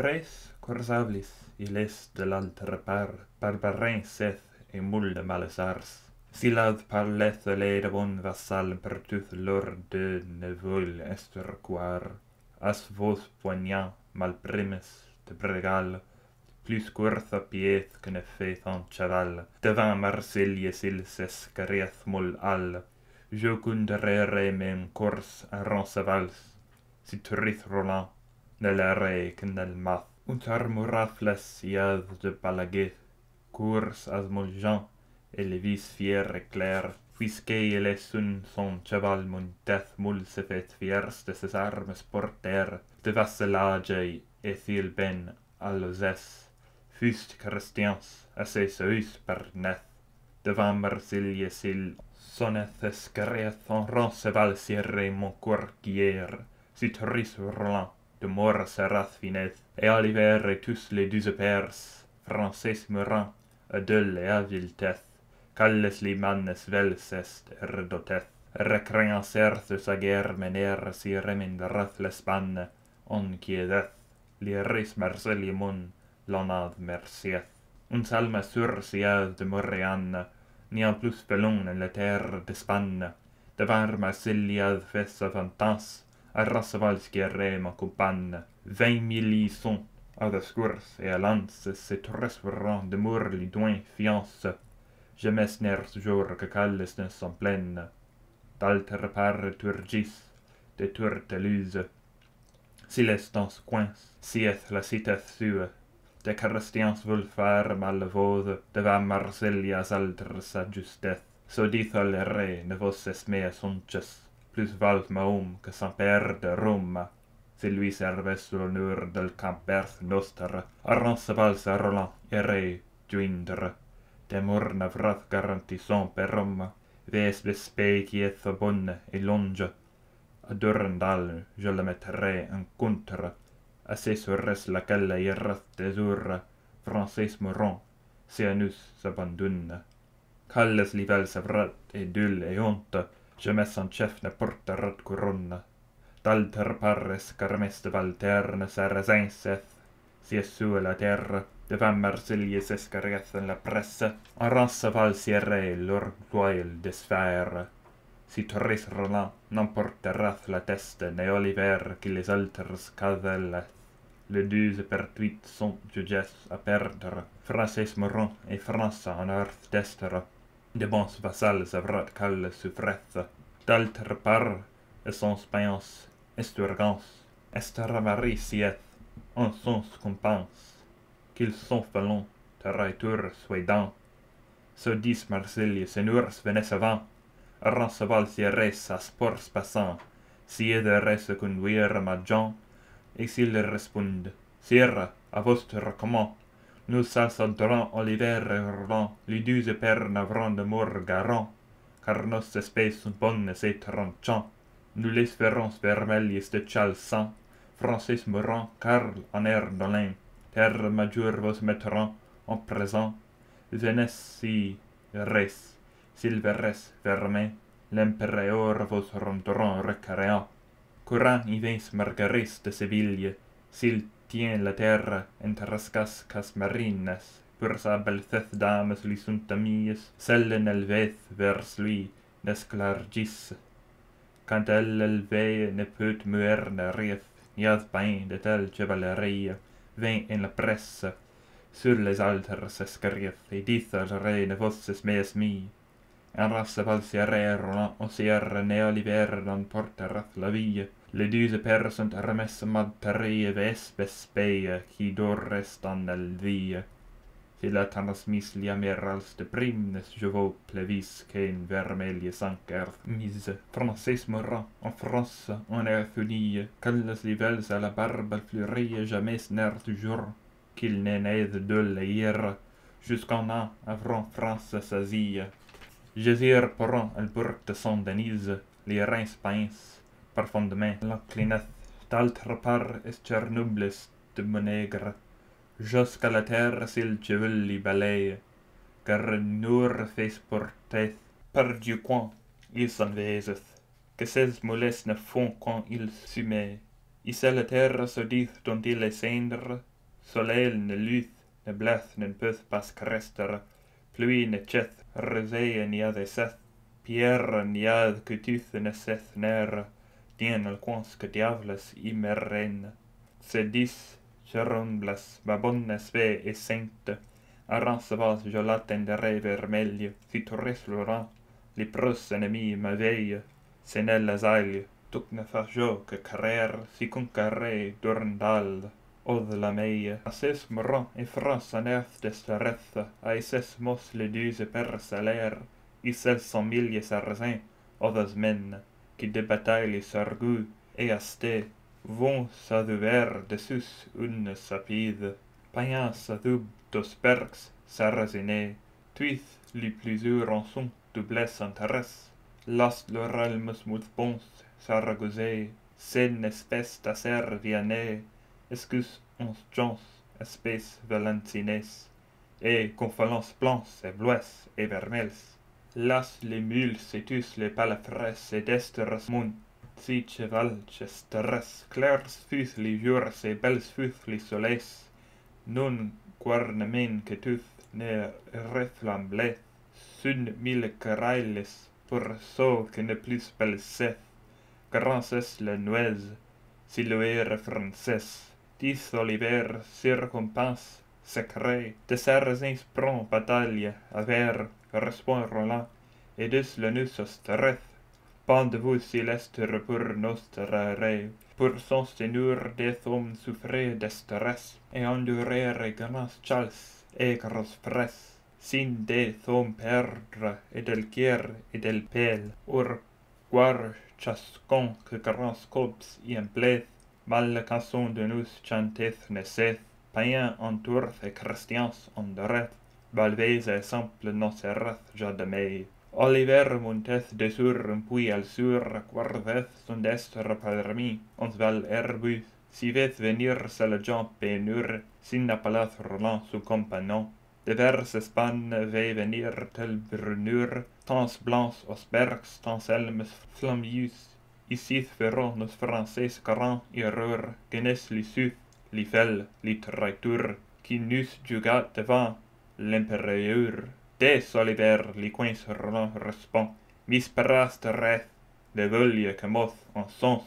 res corsablis iles delant repar barbarin seth et mulde malesars. Silad par leth bon vassal pertuth lor de nevoil esterquar. As vos poignant malprimes de pregal plus gwertha pieth que ne fait en chaval, devant Marsilius il ses s'escariath mol al, jocund rere mem cors a rancevals, si turith rolant, nella reik nel math unt armura flessiaz de palageth cours as moljan et levis fier clair fisque il est sun son cheval monteth mul se fait fiers de ses armes porter de vasselage et il ben alloses fust christians assez seus per neth. Devant marsilies il sonneth escreth en rance valsire mon coeur si tris de Morse Rathfinez, et Alivers et tous les deux pères, Frances Murin, Adel et Avilteth, Calles Limanes Velsest Erdoteth, recreancers sa guerre mener si remindrath l'espanne, on quiedeth, liris marcelimun, l'onad mercieth. Un salma sur siad de Morianne, ni en plus pelon en la terre d'Espagne, de var marceliad fessa fantas, Rossevals guerre ma compagne. Vingt à la course et à lance, se transferant de mour li doin fiance. Je mesner jour que calles ne sont pleines. D'alter par turgis, de tourteluse. Si l'estance coince, si eth la citeth sue, de Christians vulfar malvode, devant Marsilias altres adjusteth. So dithol re ne vos es mea sonches, plus Valtmaum que s'emperde Roma, si lui servait sous l'honneur del campers nostre, arranse valsa Roland, ere, duindre, demurna vrat garantison per Roma, ves bespegieth bonne et longe, adorndal je le mettrai en contre, assessoresse laquelle irreth desure, Francis Moron, si à nous s'abandonne. Kalles livelse vrat et dull et honte, en chef ne porterat couronne. D'alter pares carmeste valterne sarrasinseth, si es sous la terre, devant Marseille s'escarieth en la presse, en Ranceval sierre l'orgueil de sphère. Si Torres Roland n'emporterath la teste, ne Oliver qui les alters cavelleth, le douze pertuit sont juges à perdre, Francis Moron et França en earth destre, de bons vassals avrat calle souffreth, d'alter par, et sans payance, esturgance, estravaricieth, en sens compense, qu'ils sont falons, terraitour suédant, so dis Marseille senours venès avant, Ranceval res à sports passant, si de res conduire ma Jean, et s'il responde, Sierra, à votre comment, nous Oliver et Roland, les de mort garant, car nos espèces sont bonnes et tranchants. Nous l'espérance de Chalsan, Francis Moran, Carl en air d'Olin, terre major vos mettront en présent, venez si res, silveres verme, l'empereur vos rendront recarréant. Courant y vins Margaris de Séville, s'il tien la terra en terrascas casmarinas, pursa belceth dames lisunta mies, sellen elveth vers lui nesclargis. Cant el elve ne peut muerne rief, niaz bain de tel chevaleria, ven en la presse, sur les alters escarief, et dith al re ne vosses mees mi. En rasse valsiarero, non osier ne oliver non porterat la vie, les douze pères sont remesse mad perie vespes paye, qui. Si la transmis li amirals de primnes chevaux plevis qu'en vermeille sankerth mise. Francis Morin, en France, en erthunille, calles li vels à la barbe fleurie jamais ner toujours, qu'il aide de l'hier, jusqu'en an, avant France s'asille. Jésir el bourg de Saint-Denise, les reins pince, l'inclineth, d'altre part est Chernobylis de Monègre, jusqu'à la terre s'il cheveux li balaye, car nour fes porteth, par du coin, il s'en vaiseth, que ses mollets ne font quand il s'humet, Ici la terre se dit dont il est cendre, soleil ne luth, ne bleth, ne peut pas crester, pluie ne cheth, réveille n'y a de seth, pierre n'y a que tuth ne ner, dien al quans que diables i merren. Se dis, gerombles, ma bonne sve et sainte, arrange vas je l'attendrai vermeille, si tu Laurent, les pros ennemis ma veille, c'est nelles ailes, tout ne fa jo que carrer. Si concarré durndal. Od la meie, ases moran et France en earth destareth, aeses mos le duse per salaire, isel cent mille sarzin, others men, qui de bataille sargu, et asté, vont saduver dessus une sapide, païens sadub dos bergs sarraziné, tuith li plisur en son du blesse interesse, las l'oralmus mut bons sarragosé, sen espèce d'acer vianney, escus ons gens espèce valentines, et confalence blancs et blues et vermels. las le mules setus le palafres et estras mont sice valces terres clars fus li jures et bels fus li soles. Non quarnamen cetus ne reflambleth sun mille carailes pour so que ne plus belle seth grans es la nuez si lo era frances. Dis oliver circumpense secret de sarrasins prend bataille aver responrola, edis lenusos tereth, pandevus vous est pur nostra re, pur sostenur dethom suffre desteres, et endurere ganas chals, egros pres, sin dethom perdre, et del quier, et del pel, ur guar chascon que grands cops iam pleth, mal la canson de nous chanteth neseth, païen entourth et christians en valvez et simple non sereth jamais. Oliver monteth de sur un al sur, guardeth son destre parmi, ons val erbus, si veth venir se la pénur, sin appalath Roland su compagnon, de vers Espagne ve venir tel brunur, tans blancs os bergs, tans elmes flammius, ici feront nos français grand erreur, genes li suth, li qui nus jugat devant l'empereur de solidaire liquens respond, Misperaste res, de volia que moth en sens,